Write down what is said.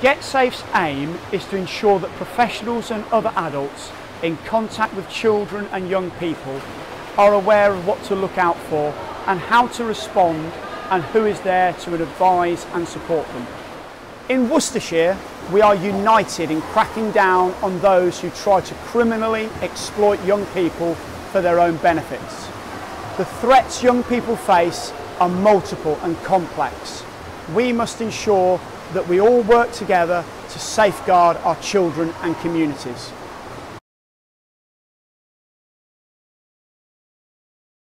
GetSafe's aim is to ensure that professionals and other adults in contact with children and young people are aware of what to look out for and how to respond and who is there to advise and support them. In Worcestershire, we are united in cracking down on those who try to criminally exploit young people for their own benefits. The threats young people face are multiple and complex. We must ensure that we all work together to safeguard our children and communities.